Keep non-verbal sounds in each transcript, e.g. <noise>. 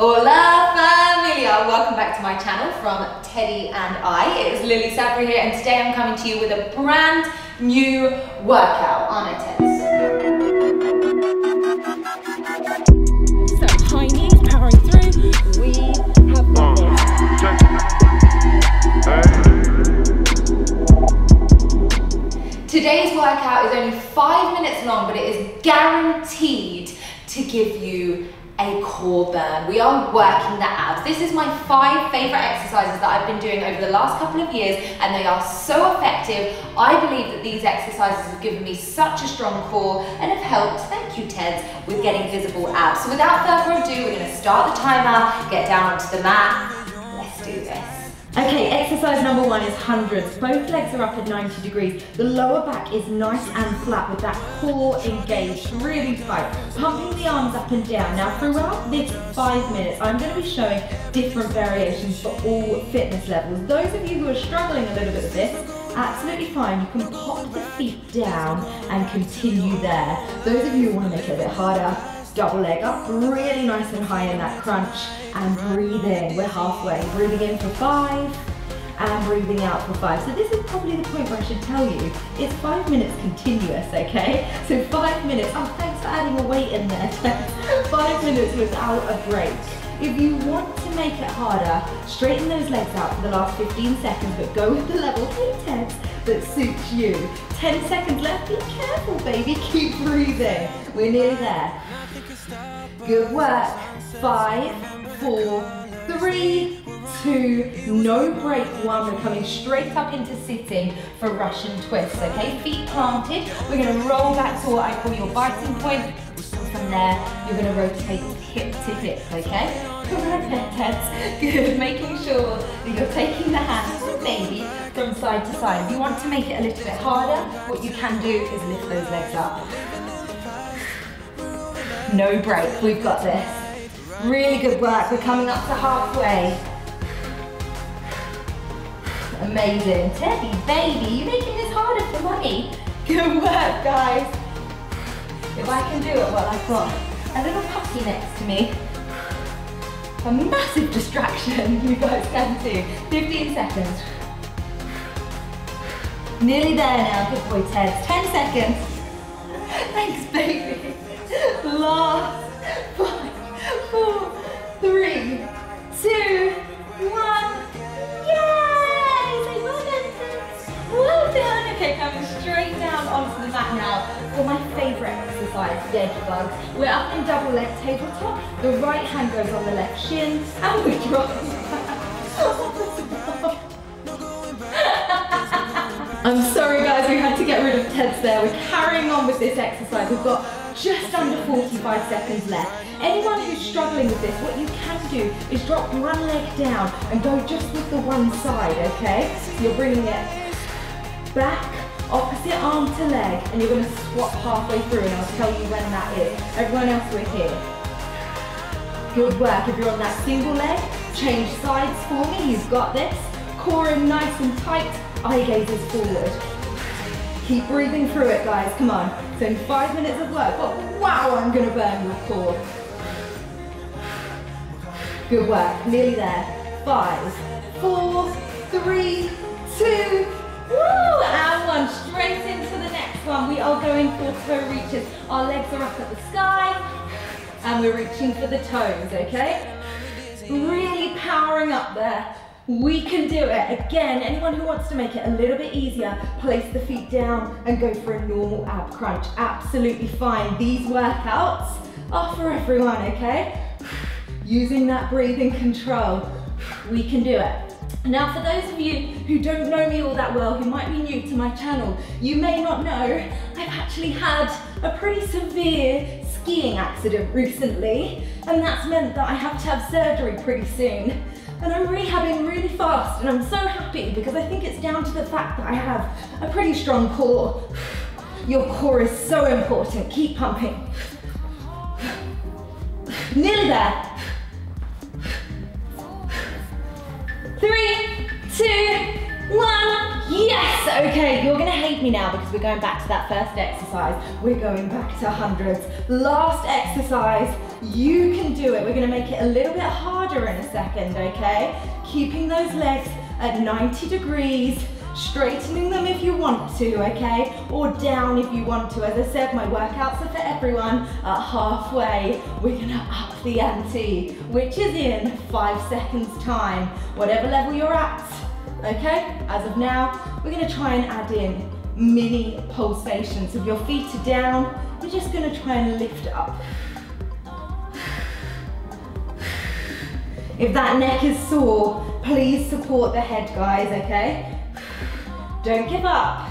Hola familia! Uh, welcome back to my channel from Teddy and I. It is Lilly Sabri here and today I'm coming to you with a brand new workout, aren't I Teds? So high knees powering through. We. Today's workout is only five minutes long, but it is guaranteed to give you a core burn. We are working the abs. This is my five favorite exercises that I've been doing over the last couple of years and they are so effective. I believe that these exercises have given me such a strong core and have helped, thank you Teds, with getting visible abs. So without further ado, we're gonna start the timer, get down onto the mat. Okay, exercise number one is hundreds. Both legs are up at 90 degrees. The lower back is nice and flat with that core engaged, really tight. Pumping the arms up and down. Now throughout this five minutes, I'm going to be showing different variations for all fitness levels. Those of you who are struggling a little bit with this, absolutely fine. You can pop the feet down and continue there. Those of you who want to make it a bit harder, double leg up, really nice and high in that crunch, and breathing. We're halfway. Breathing in for five, and breathing out for five. So this is probably the point where I should tell you, it's five minutes continuous, okay? So five minutes, oh thanks for adding a weight in there. <laughs> five minutes without a break. If you want to make it harder, straighten those legs out for the last 15 seconds, but go with the level 10 that suits you. 10 seconds left, be careful baby, keep breathing. We're nearly there. Good work. Five, four, three, two, no break. One, we're coming straight up into sitting for Russian twists, okay? Feet planted. We're gonna roll back to what I call your biting point. From there, you're gonna rotate hip to hip, okay? Good, <laughs> making sure that you're taking the hands, maybe, from side to side. If you want to make it a little bit harder, what you can do is lift those legs up. No break, we've got this. Really good work, we're coming up to halfway. Amazing. Teddy, baby, you're making this harder for me. Good work, guys. If I can do it, well, I've got a little puppy next to me. A massive distraction, <laughs> you guys can see. 15 seconds. Nearly there now, good boy, Ted. 10 seconds. <laughs> Thanks, baby. Last five, four, three, two, one. Yay! Well done, Well done. Okay, coming straight down onto the mat now for my favourite exercise, dead bugs. We're up in double leg tabletop. The right hand goes on the left shin and we drop there. We're carrying on with this exercise. We've got just under 45 seconds left. Anyone who's struggling with this, what you can do is drop one leg down and go just with the one side, okay? So you're bringing it back, opposite arm to leg, and you're gonna swap halfway through and I'll tell you when that is. Everyone else, we're here. Good work. If you're on that single leg, change sides for me. You've got this. Core in nice and tight. Eye gazes forward. Keep breathing through it, guys. Come on. So in five minutes of work, oh, wow, I'm gonna burn your core. Good work. Nearly there. Five, four, three, two, woo, and one. Straight into the next one. We are going for toe reaches. Our legs are up at the sky, and we're reaching for the toes, okay? Really powering up there. We can do it. Again, anyone who wants to make it a little bit easier, place the feet down and go for a normal ab crunch. Absolutely fine. These workouts are for everyone, okay? <sighs> Using that breathing control, <sighs> we can do it. Now, for those of you who don't know me all that well, who might be new to my channel, you may not know I've actually had a pretty severe skiing accident recently, and that's meant that I have to have surgery pretty soon and I'm rehabbing really fast and I'm so happy because I think it's down to the fact that I have a pretty strong core. Your core is so important. Keep pumping. <sighs> Nearly there. Me now because we're going back to that first exercise. We're going back to hundreds. Last exercise, you can do it. We're gonna make it a little bit harder in a second, okay? Keeping those legs at 90 degrees, straightening them if you want to, okay? Or down if you want to. As I said, my workouts are for everyone. At halfway, we're gonna up the ante, which is in five seconds time. Whatever level you're at, okay? As of now, we're gonna try and add in mini pulsations. If your feet are down, you're just gonna try and lift up. If that neck is sore, please support the head, guys, okay? Don't give up.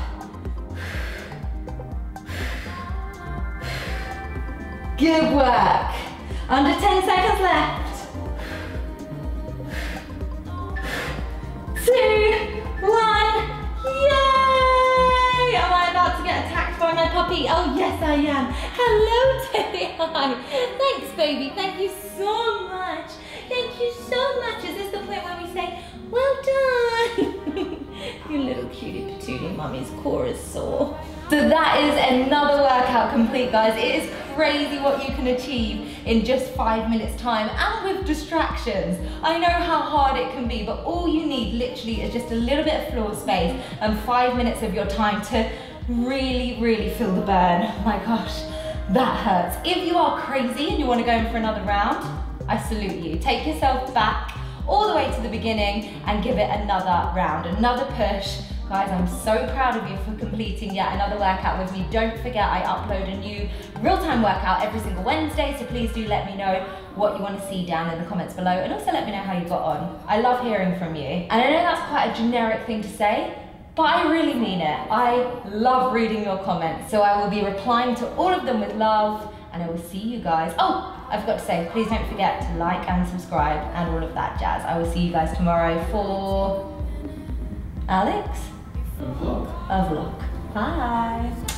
Good work. Under 10 seconds left. Two, Oh yes I am. Hello Teddy, <laughs> hi. Thanks baby, thank you so much. Thank you so much. Is this the point where we say, well done? <laughs> you little cutie patootie mummy's core is sore. So that is another workout complete, guys. It is crazy what you can achieve in just five minutes time and with distractions. I know how hard it can be, but all you need literally is just a little bit of floor space and five minutes of your time to really, really feel the burn. Oh my gosh, that hurts. If you are crazy and you wanna go in for another round, I salute you. Take yourself back all the way to the beginning and give it another round, another push. Guys, I'm so proud of you for completing yet another workout with me. Don't forget I upload a new real-time workout every single Wednesday, so please do let me know what you want to see down in the comments below and also let me know how you got on. I love hearing from you. And I know that's quite a generic thing to say, but I really mean it. I love reading your comments, so I will be replying to all of them with love and I will see you guys. Oh, I forgot to say, please don't forget to like and subscribe and all of that jazz. I will see you guys tomorrow for Alex? A vlog. A vlog. Bye.